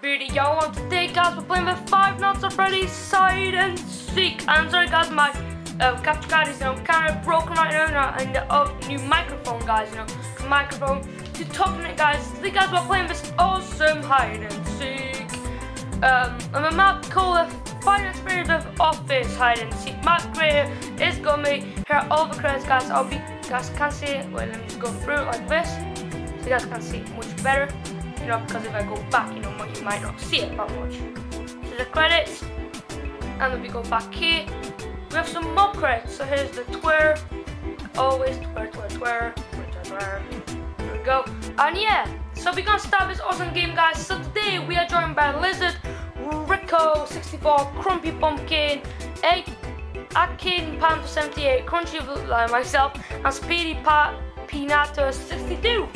video. And today, guys, we're playing with Five Nights at Freddy's Side and Seek. I'm sorry, guys, my uh, capture card is you know, kind of broken right now, and the uh, new microphone, guys, you know, microphone to on it, guys. Today, guys, we're playing this awesome hide and seek. Um, on a map called the Final Spirit of Office Hide and Seek. Map creator is gonna be Here all the credits, guys. I'll be, guys can't see. Wait, let me just go through like this. So you guys can see much better. You know, because if I go back, you know, you might not see it that much. So the credits, and then we go back here. We have some more credits. So here's the Twitter. Always Twitter, Twitter, Twitter, Twitter, Twitter. We go. And yeah, so we're gonna start this awesome game, guys. So today we are joined by Lizard, Rico, 64, Crumpy Pumpkin, 8, Akin Panther 78, Crunchy like myself, and Speedy Pat Pinato 62.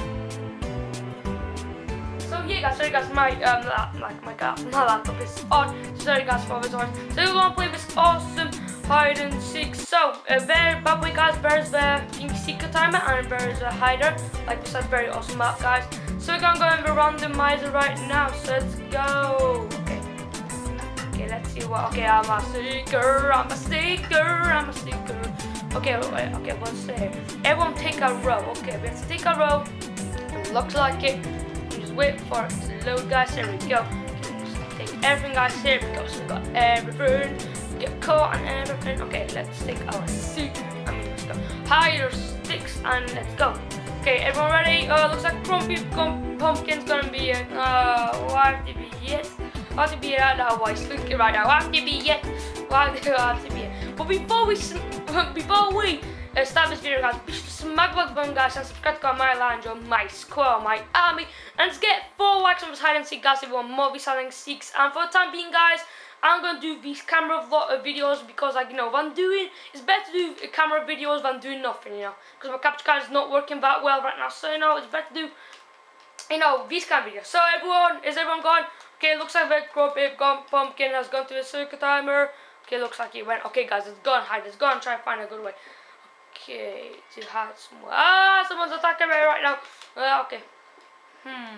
So yeah guys, sorry guys, my um like my, ga- my laptop is on. Sorry guys for this one. So we're gonna play this awesome hide and seek. So uh, the way guys, there's the Pink Secret timer and there's a hider. Like this is very awesome map guys. So we're gonna go the randomizer right now. So let's go. Okay. Let's I'm a seeker. I'm a seeker. I'm a seeker. Okay, wait, okay, what's say? Everyone take a row. Okay, to take a row. Looks like it. Just wait for it to load, guys. Here we go. Take everything, guys. Here we go. So we got everything. Get caught and everything. Okay, let's take our seat. I mean, let's go. Our sticks and let's go. Okay, everyone ready? Uh, looks like Crumpy Pum- Pumpkin's gonna be. Uh, to be yes? Why have to be right now? Why thinking right now? Why have to be yes? Why I have to be it? But before we before we uh, start this video, guys, be sure to smack the button, guys, and subscribe to my land, or my squad, my army, and get four likes on this hide and seek, guys. If you want more, be selling seeks. And for the time being, guys. I'm gonna do these camera vlog uh, videos because, like, you know, if I'm doing, it's better to do uh, camera videos than doing nothing, you know, because my capture card is not working that well right now. So, you know, it's better to do, you know, these kind of videos. So, everyone, is everyone gone? Okay, looks like the grumpy gone pumpkin has gone to the circuit timer. Okay, looks like he went. Okay, guys, it's gone. Hide. It's gone. Try to find a good way. Okay, to hide somewhere. Ah, someone's attacking me right now. Uh, okay. Hmm.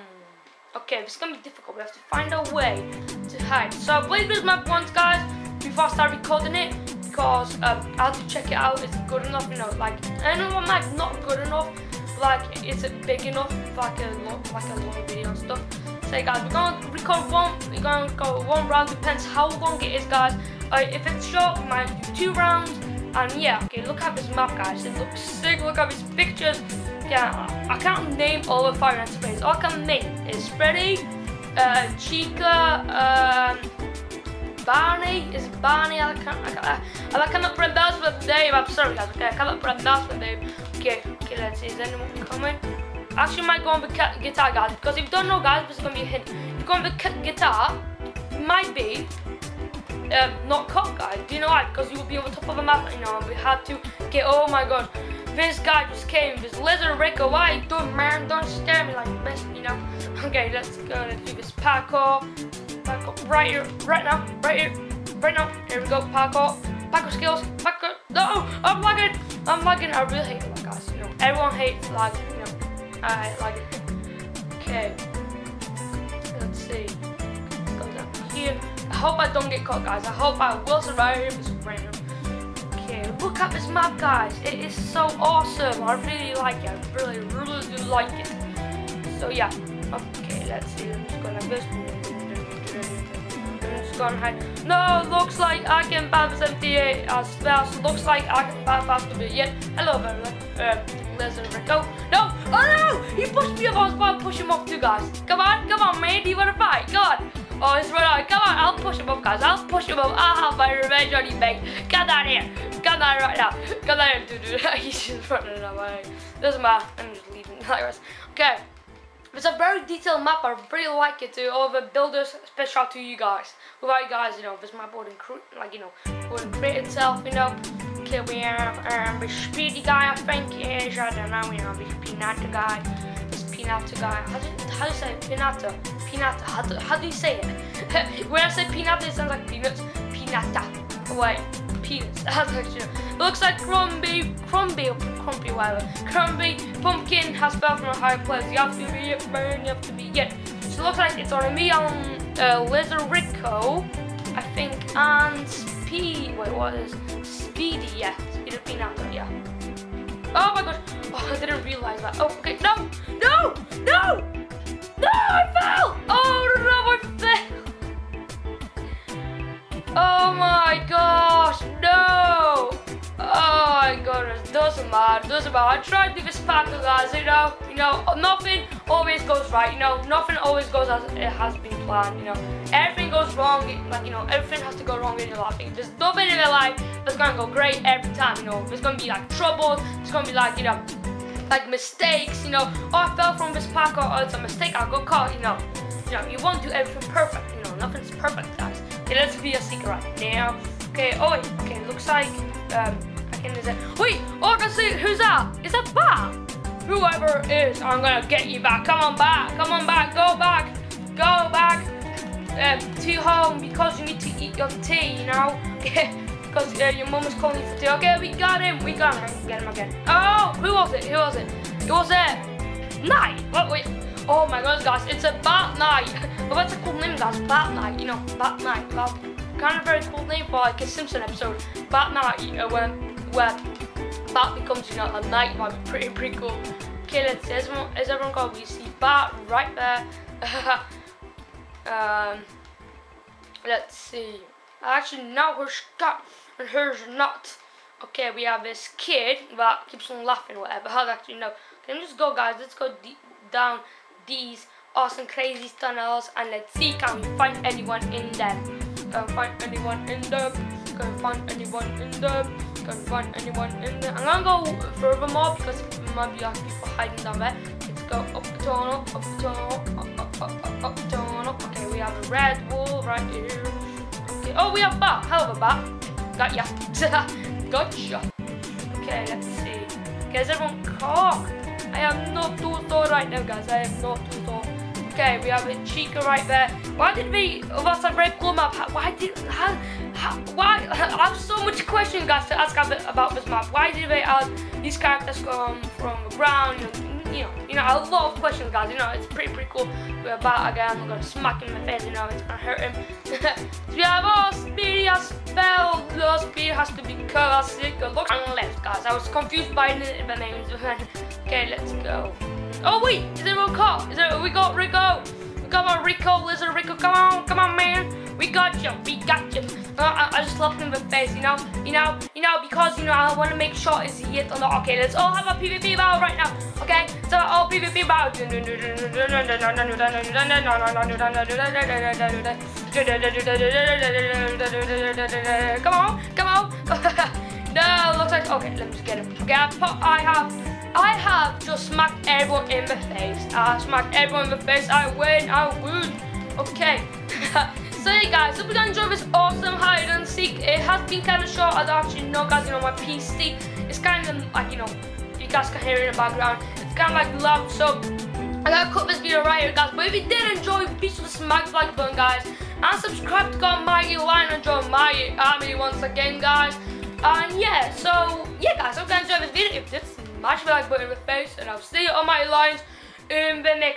Okay, this is gonna be difficult. We have to find a way to hide. So I played this map once, guys, before I started recording it, because um, I had to check it out. It's good enough, you know. Like one map's not good enough, like is it big enough like a long, like a long video and stuff. Hey, guys, we're gonna record one. We're gonna go one round. Depends how long it is, guys. Uh, if it's short, we might do two rounds. And yeah, okay, look at this map, guys. It looks sick. Look at these pictures. Yeah, I can't name all the Fire at Freddy's. All I can name is Freddy, uh, Chica, um, Barney. Is Barney? I can't, I, can't, I cannot pronounce the name. I'm sorry, guys. Okay, I cannot pronounce the name. Okay, okay, let's see. Is anyone coming? Actually, might go on the guitar, guys. Because if you don't know, guys, this is gonna be a hint. You go on the guitar, it might be um, not caught, guys. Do you know why? Because you will be on the top of the map. You know, we had to get. Oh my god, this guy just came. This lizard Rico. Why you doing, man? Don't scare me like this. You know. Okay, let's go. Let's do this parkour. Parkour right here, right now, right here, right now. Here we go. Parkour. Parkour skills. Parkour. No, I'm lagging. I'm lagging. I really hate lag, guys. You know, everyone hates lag. I like it. Okay. Let's see. Let's go down here. I hope I don't get caught, guys. I hope I will survive this random. Okay, look at this map, guys. It is so awesome. I really like it. I really, really do like it. So yeah. Okay, let's see. I'm just gonna this. I'm just gonna hide. No, looks like I can ban 78 as well. Looks like I can ban faster bit yet. Hello, everyone. Um, Lizard Rico. No! Oh no! He pushed me off. I was about to push him off too, guys. Come on, come on. Do you want to fight? Come on. Oh, he's running out. Come on, I'll push him up, guys. I'll push him up. I'll have my revenge on you, mate. Come down here. Come down right now. Come down here, dude. he's just running away. Doesn't matter. I'm just leaving. Okay. It's a very detailed map. I really like it too. All the builders, special to you guys. Without you guys, you know, this map wouldn't like, you know, wouldn't create itself, you know. Okay, we have um, the speedy guy, I think, is, I don't know, you know, this peanut guy. This peanut guy. How do, how do you say it? Peanut? Peanut. How do, how do you say it? when I say peanut, it sounds like peanuts. Peanut. Wait. penis. That's actually it looks like Crumby, Crumby, Crumpy, whatever. Crumby Pumpkin has fell from a higher place. You have to be it. You have to be it. So it looks like it's on me on uh, Lizard Rico, I think, and Speed. Wait, what is Speedy? Yeah, Speedy Peanut. Yeah. Oh my gosh. Oh, I didn't realize that. Oh, okay. No, no, no! Goodness, doesn't matter. I tried to be sparkle guys, you know, you know, nothing always goes right, you know, nothing always goes as it has been planned, you know. Everything goes wrong, like, you know, everything has to go wrong in your life. There's nothing in your life that's gonna go great every time, you know. There's gonna be like troubles, it's gonna be like, you know, like mistakes, you know, oh I fell from this parkour, oh it's a mistake, I got caught, you know. You know, you won't do everything perfect, you know, nothing's perfect guys. Okay, let's be a secret right now. Okay, oh okay, looks like, um, Can, is it, wait, oh I can see, who's that? Is that Bat? Whoever it is, I'm gonna get you back. Come on back, come on back, go back, go back um, to home because you need to eat your tea, you know? because uh, your mum is calling you for tea. Okay, we got him, we got him, get him again. Oh, who was it, who was it? It was a uh, Knight, what, wait, oh my gosh guys, it's a Bat Knight. well, that's a cool name guys, Bat Knight, you know, Bat Knight, well, kind of very cool name for like a Simpson episode. Bat Knight, uh, where, where Bat becomes, you know, a knight, might be pretty, pretty cool. Okay, let's see, is everyone, is everyone got, we see Bat right there. um, let's see. Actually, now her got and hers not. Okay, we have this kid that keeps on laughing, whatever. How actually no. Okay, let's go, guys. Let's go down these awesome, crazy tunnels and let's see can we find anyone in them. Can find anyone in them. Can find anyone in them. Can find anyone in them. I'm gonna go further more because there might be people hiding down there. Let's go up the tunnel, up the tunnel, up, up, up, up, up the tunnel. Okay, we have a red wall right here. Okay. Oh, we have a bat. Hell of a bat. Got ya. gotcha. Okay, let's see. Is everyone caught? I am not too tall right now, guys. I am not too. Okay, we have a Chica right there. Why did we, that's a red cool map. Why did, how, how, why, I have so much questions, guys, to ask about this map. Why did they add these characters come from the ground, you know, you know, a lot of questions, guys. You know, it's pretty, pretty cool. We're about again. I'm gonna smack him in the face. You know, it's gonna hurt him. so we have all speedy as spell. The speed has to be classic. Look on left, guys. I was confused by the names. okay, let's go. Oh wait, is it Rico? Is it? We got Rico. We got my Rico, Lizard Rico. Come on, come on, man. We got you. We got you. Uh, I, I, just slapped him in the face, you know? You know? You know, because, you know, I want to make sure it's hit or not. Okay, let's all have a PvP battle right now. Okay? So, all PvP battle. Come on. Come on. no, looks like... Okay, let me just get him. Okay, I have... I have just I smacked everyone in the face. I win. I win. Okay. So yeah guys, hope you guys enjoyed this awesome hide and seek. It has been kind of short, I don't actually know guys, you know, my PC It's kind of like, you know, you guys can hear it in the background. It's kind of like loud, so I gotta cut this video right here guys. But if you did enjoy, be sure to smack the like button guys. And subscribe to God Mighty Lion and join my army once again guys. And yeah, so yeah guys, hope you guys enjoyed this video. If did, smash the like button in the face and I'll see you on my lines in the next